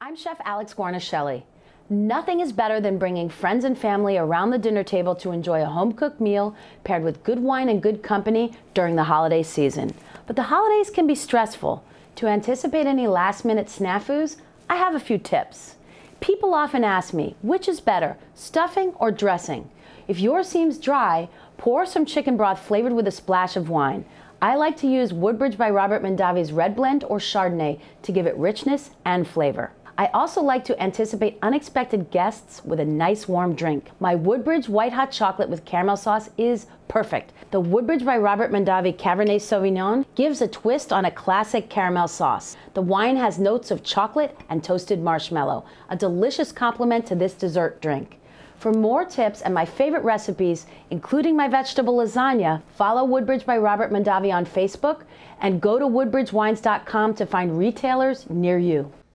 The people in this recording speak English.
I'm Chef Alex Guarnaschelli. Nothing is better than bringing friends and family around the dinner table to enjoy a home cooked meal paired with good wine and good company during the holiday season. But the holidays can be stressful. To anticipate any last minute snafus, I have a few tips. People often ask me, which is better, stuffing or dressing? If yours seems dry, pour some chicken broth flavored with a splash of wine. I like to use Woodbridge by Robert Mondavi's Red Blend or Chardonnay to give it richness and flavor. I also like to anticipate unexpected guests with a nice warm drink. My Woodbridge White Hot Chocolate with caramel sauce is perfect. The Woodbridge by Robert Mondavi Cabernet Sauvignon gives a twist on a classic caramel sauce. The wine has notes of chocolate and toasted marshmallow, a delicious complement to this dessert drink. For more tips and my favorite recipes, including my vegetable lasagna, follow Woodbridge by Robert Mondavi on Facebook and go to woodbridgewines.com to find retailers near you.